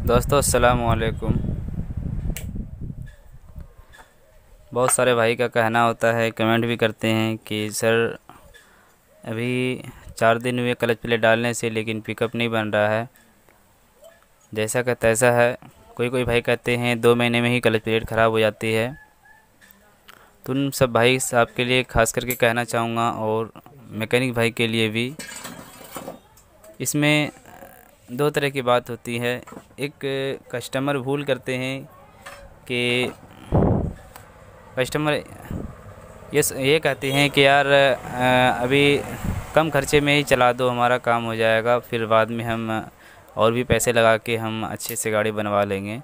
दोस्तों अस्सलाम वालेकुम बहुत सारे भाई का कहना होता है, कमेंट भी करते हैं कि, सर, अभी चार दिन हुए क्लच प्लेट डालने से, लेकिन पिकअप नहीं बन रहा है। जैसा का तैसा है। कोई कोई भाई कहते हैं, दो महीने में ही क्लच प्लेट ख़राब हो जाती है। तो उन सब भाई साहब के लिए ख़ास करके कहना चाहूँगा, और मैकेनिक भाई के लिए भी। इसमें दो तरह की बात होती है। एक, कस्टमर भूल करते हैं कि कस्टमर ये ये कहते हैं कि यार अभी कम खर्चे में ही चला दो, हमारा काम हो जाएगा, फिर बाद में हम और भी पैसे लगा के हम अच्छे से गाड़ी बनवा लेंगे।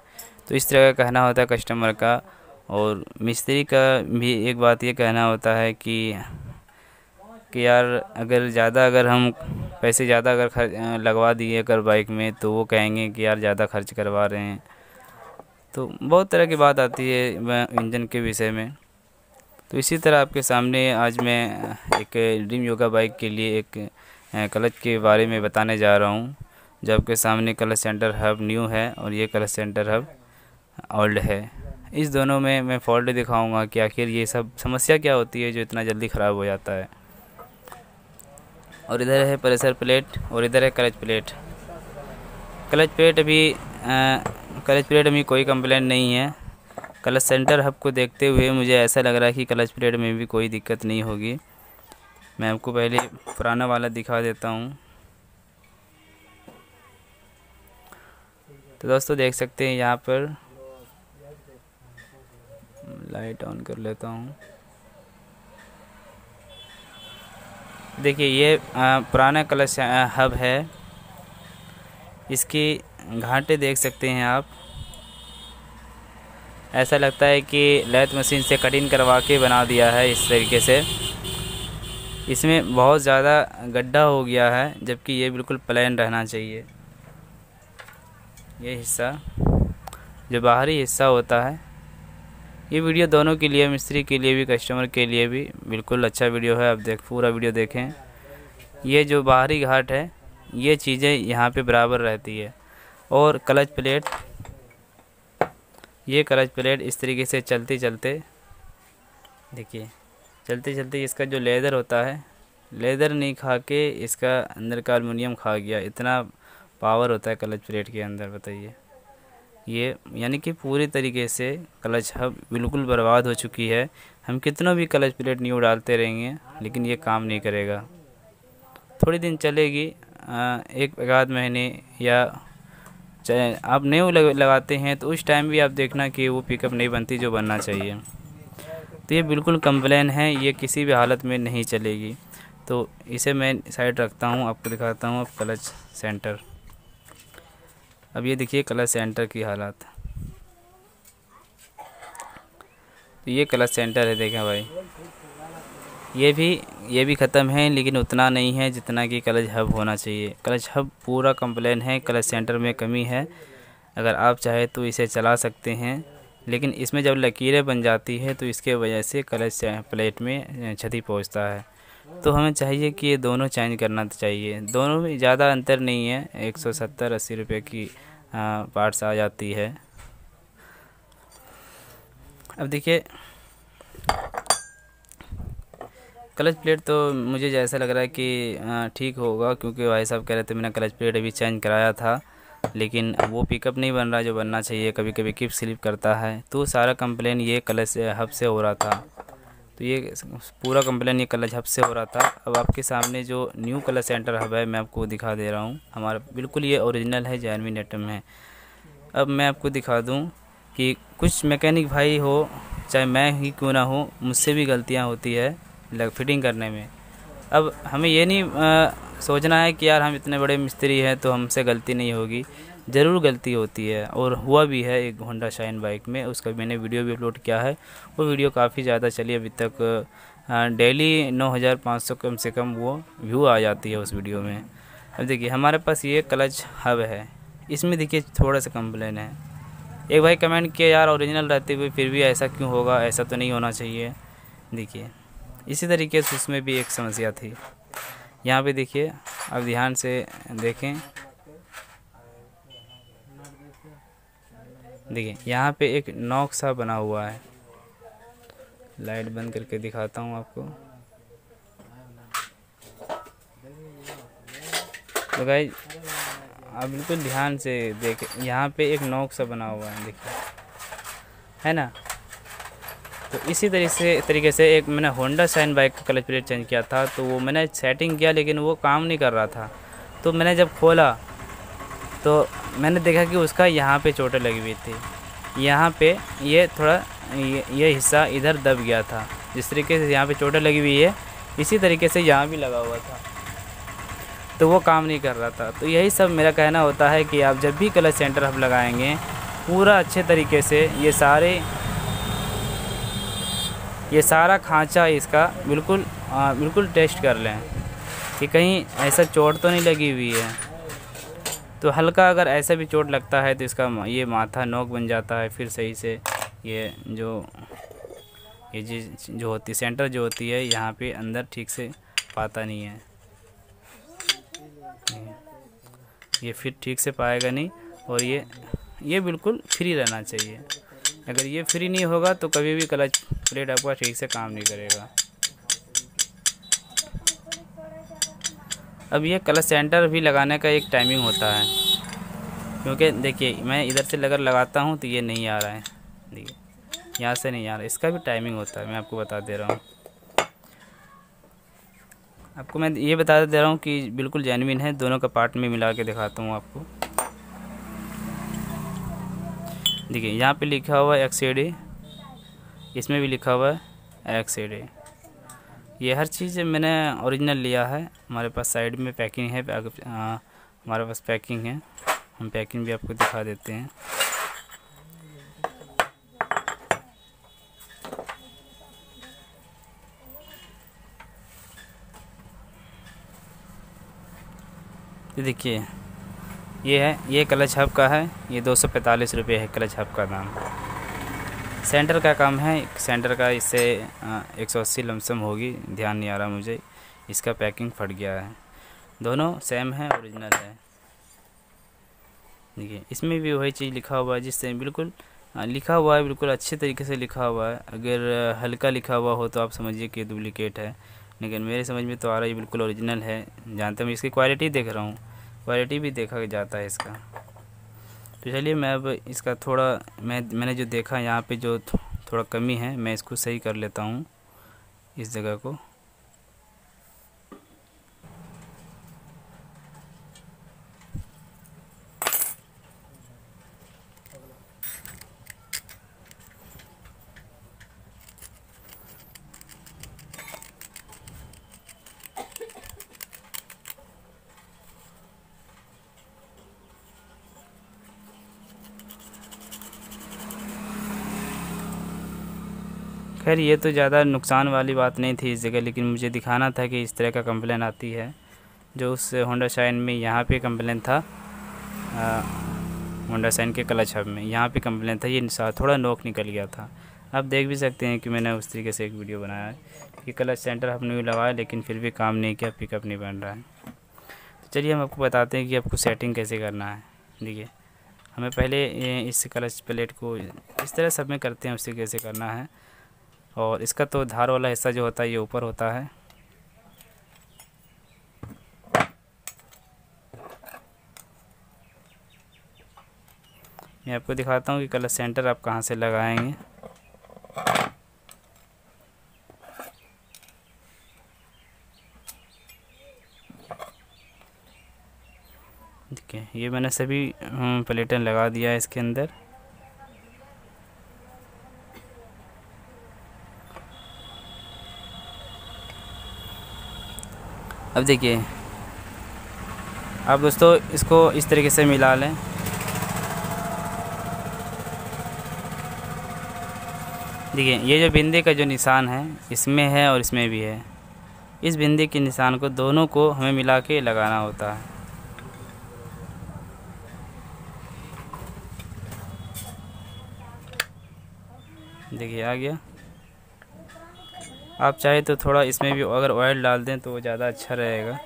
तो इस तरह का कहना होता है कस्टमर का। और मिस्त्री का भी एक बात ये कहना होता है कि कि यार अगर ज़्यादा अगर हम पैसे ज़्यादा अगर खर्च लगवा दिए अगर बाइक में तो वो कहेंगे कि यार ज़्यादा खर्च करवा रहे हैं। तो बहुत तरह की बात आती है इंजन के विषय में। तो इसी तरह आपके सामने आज मैं एक ड्रीम योगा बाइक के लिए एक क्लच के बारे में बताने जा रहा हूँ, जो आपके सामने क्लच सेंटर हब न्यू है और ये क्लच सेंटर हब ओल्ड है। इस दोनों में मैं फॉल्ट दिखाऊँगा कि आखिर ये सब समस्या क्या होती है जो इतना जल्दी ख़राब हो जाता है। और इधर है प्रेशर प्लेट और इधर है क्लच प्लेट। क्लच प्लेट अभी क्लच प्लेट में कोई कंप्लेंट नहीं है। क्लच सेंटर हब को देखते हुए मुझे ऐसा लग रहा है कि क्लच प्लेट में भी कोई दिक्कत नहीं होगी। मैं आपको पहले पुराना वाला दिखा देता हूँ। तो दोस्तों देख सकते हैं यहाँ पर। लाइट ऑन कर लेता हूँ। देखिए, ये पुराना कलश हब है। इसकी घाटे देख सकते हैं आप। ऐसा लगता है कि लैथ मशीन से कटिंग करवा के बना दिया है इस तरीके से। इसमें बहुत ज़्यादा गड्ढा हो गया है, जबकि ये बिल्कुल प्लेन रहना चाहिए। ये हिस्सा, जो बाहरी हिस्सा होता है ये वीडियो दोनों के लिए, मिस्त्री के लिए भी कस्टमर के लिए भी बिल्कुल अच्छा वीडियो है। आप देख, पूरा वीडियो देखें। ये जो बाहरी घाट है, ये चीज़ें यहाँ पे बराबर रहती है। और क्लच प्लेट ये क्लच प्लेट इस तरीके से चलते चलते देखिए चलते चलते इसका जो लेदर होता है, लेदर नहीं खा के इसका अंदर का अलमिनियम खा गया। इतना पावर होता है क्लच प्लेट के अंदर, बताइए। ये यानी कि पूरी तरीके से क्लच हब बिल्कुल बर्बाद हो चुकी है। हम कितना भी क्लच प्लेट न्यू डालते रहेंगे, लेकिन ये काम नहीं करेगा। थोड़ी दिन चलेगी एक आध महीने या आप न्यू लगाते हैं तो उस टाइम भी आप देखना कि वो पिकअप नहीं बनती जो बनना चाहिए। तो ये बिल्कुल कंप्लेन है, ये किसी भी हालत में नहीं चलेगी। तो इसे मैं साइड रखता हूँ, आपको दिखाता हूँ अब क्लच सेंटर अब ये देखिए कलर सेंटर की हालत। तो ये कलर सेंटर है, देखें भाई। ये भी ये भी ख़त्म है, लेकिन उतना नहीं है जितना कि क्लच हब होना चाहिए। क्लच हब पूरा कंप्लेन है क्लच सेंटर में कमी है। अगर आप चाहे तो इसे चला सकते हैं, लेकिन इसमें जब लकीरें बन जाती है तो इसके वजह से क्लच प्लेट में क्षति पहुँचता है। तो हमें चाहिए कि ये दोनों चेंज करना चाहिए। दोनों में ज़्यादा अंतर नहीं है, एक सौ सत्तर, अस्सी रुपये की। पार्ट्स आ जाती है। अब देखिए क्लच प्लेट तो मुझे जैसा लग रहा है कि ठीक होगा, क्योंकि भाई साहब कह रहे थे मैंने क्लच प्लेट अभी चेंज कराया था, लेकिन वो पिकअप नहीं बन रहा जो बनना चाहिए कभी कभी किप स्लिप करता है। तो सारा कंप्लेन ये क्लच हब से हो रहा था। तो ये पूरा कंप्लेन ये कलर हब से हो रहा था। अब आपके सामने जो न्यू कलर सेंटर हब है मैं आपको दिखा दे रहा हूँ। हमारा बिल्कुल ये ओरिजिनल है जैनविन एटम है। अब मैं आपको दिखा दूँ कि कुछ मैकेनिक भाई हो चाहे मैं ही क्यों ना हो मुझसे भी गलतियाँ होती है लग फिटिंग करने में। अब हमें ये नहीं आ, सोचना है कि यार हम इतने बड़े मिस्त्री हैं तो हमसे गलती नहीं होगी। ज़रूर गलती होती है और हुआ भी है एक होंडा शाइन बाइक में, उसका मैंने वीडियो भी अपलोड किया है। वो वीडियो काफ़ी ज़्यादा चली, अभी तक डेली नौ हज़ार पाँच सौ कम से कम वो व्यू आ जाती है उस वीडियो में। अब देखिए, हमारे पास ये क्लच हब है। इसमें देखिए, थोड़ा सा कंप्लेन है। एक भाई कमेंट किया, यार ओरिजिनल रहते हुए फिर भी ऐसा क्यों होगा? ऐसा तो नहीं होना चाहिए। देखिए, इसी तरीके से उसमें भी एक समस्या थी। यहाँ पे देखिए, अब ध्यान से देखें। देखिए, यहाँ पे एक नॉक सा बना हुआ है। लाइट बंद करके दिखाता हूँ आपको। तो गाइज़ आप बिल्कुल ध्यान से देखें, यहाँ पे एक नॉक सा बना हुआ है, देखिए। है ना? तो इसी तरीके से तरीके से एक मैंने होंडा शाइन बाइक का कलच प्लेट चेंज किया था तो वो मैंने सेटिंग किया, लेकिन वो काम नहीं कर रहा था। तो मैंने जब खोला तो मैंने देखा कि उसका यहाँ पे चोटें लगी हुई थी। यहाँ पे ये थोड़ा ये, ये हिस्सा इधर दब गया था। जिस तरीके से यहाँ पे चोटें लगी हुई है इसी तरीके से यहाँ भी लगा हुआ था। तो वो काम नहीं कर रहा था। तो यही सब मेरा कहना होता है कि आप जब भी कलर सेंटर आप लगाएँगे पूरा अच्छे तरीके से ये सारे ये सारा खांचा इसका बिल्कुल आ, बिल्कुल टेस्ट कर लें कि कहीं ऐसा चोट तो नहीं लगी हुई है। तो हल्का अगर ऐसा भी चोट लगता है तो इसका ये माथा नोक बन जाता है, फिर सही से ये जो, ये चीज़ जो होती सेंटर जो होती है, यहाँ पे अंदर ठीक से पाता नहीं है। ये फिर ठीक से पाएगा नहीं, और ये ये बिल्कुल फ्री रहना चाहिए। अगर ये फ्री नहीं होगा तो कभी भी क्लच प्लेट आपका ठीक से काम नहीं करेगा। अब ये कलर सेंटर भी लगाने का एक टाइमिंग होता है। क्योंकि देखिए, मैं इधर से अगर लगाता हूँ तो ये नहीं आ रहा है। देखिए, यहाँ से नहीं आ रहा इसका भी टाइमिंग होता है, मैं आपको बता दे रहा हूँ। आपको मैं ये बता दे रहा हूँ कि बिल्कुल जेनविन है, दोनों का पार्ट में मिला के दिखाता हूँ आपको। देखिए, यहाँ पे लिखा हुआ है एक्सेडी इसमें भी लिखा हुआ है एक्सेडी ये हर चीज़ मैंने ओरिजिनल लिया है। हमारे पास साइड में पैकिंग है हमारे पास पैकिंग है। हम पैकिंग भी आपको दिखा देते हैं। ये देखिए, ये है, ये क्लच हब का है, ये दो सौ पैंतालीस रुपये है क्लच हब का दाम। सेंटर का काम है, सेंटर का इससे एक सौ अस्सी लमसम होगी, ध्यान नहीं आ रहा मुझे, इसका पैकिंग फट गया है। दोनों सेम है, ओरिजिनल है। देखिए, इसमें भी वही चीज़ लिखा हुआ है, जिससे बिल्कुल लिखा हुआ है, बिल्कुल अच्छे तरीके से लिखा हुआ है। अगर हल्का लिखा हुआ हो तो आप समझिए कि डुप्लिकेट है, लेकिन मेरे समझ में तो आ रहा है बिल्कुल ओरिजिनल है। जानते मैं इसकी क्वालिटी देख रहा हूँ, क्वालिटी भी देखा जाता है इसका। तो चलिए मैं अब इसका थोड़ा, मैं, मैंने जो देखा यहाँ पे जो थोड़ा कमी है, मैं इसको सही कर लेता हूँ, इस जगह को। खैर, ये तो ज़्यादा नुकसान वाली बात नहीं थी इस जगह, लेकिन मुझे दिखाना था कि इस तरह का कंप्लेन आती है, जो उस होंडा शाइन में यहाँ पे कंप्लेन था। होंडा शाइन के क्लच हब में यहाँ पे कंप्लेन था, ये थोड़ा नोक निकल गया था। आप देख भी सकते हैं कि मैंने उस तरीके से एक वीडियो बनाया है कि क्लच सेंटर हमने भी लगाया, लेकिन फिर भी काम नहीं किया पिकअप नहीं बन रहा है। तो चलिए हम आपको बताते हैं कि आपको सेटिंग कैसे करना है। देखिए, हमें पहले इस क्लच प्लेट को इस तरह सब में करते हैं, उसी कैसे करना है। और इसका तो धार वाला हिस्सा जो होता है, ये ऊपर होता है। मैं आपको दिखाता हूँ कि कलर सेंटर आप कहाँ से लगाएँगे। देखिए, ये मैंने सभी प्लेटें लगा दिया है इसके अंदर। अब देखिए। अब दोस्तों, इसको इस तरीके से मिला लें। देखिए, ये जो बिंदी का जो निशान है, इसमें है और इसमें भी है। इस बिंदी के निशान को दोनों को हमें मिला के लगाना होता है। देखिए, आ गया। आप चाहे तो थोड़ा इसमें भी अगर ऑयल डाल दें तो ज़्यादा अच्छा रहेगा।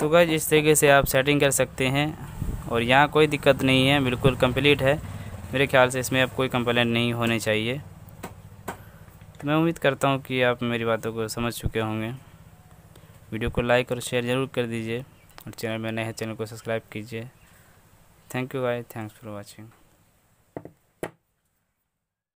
तो गाइज़ इस तरीके से आप सेटिंग कर सकते हैं और यहाँ कोई दिक्कत नहीं है, बिल्कुल कंप्लीट है। मेरे ख्याल से इसमें अब कोई कंप्लेंट नहीं होनी चाहिए। तो मैं उम्मीद करता हूँ कि आप मेरी बातों को समझ चुके होंगे। वीडियो को लाइक और शेयर ज़रूर कर दीजिए और चैनल में नए हैं, चैनल को सब्सक्राइब कीजिए। थैंक यू भाई थैंक्स फॉर वाचिंग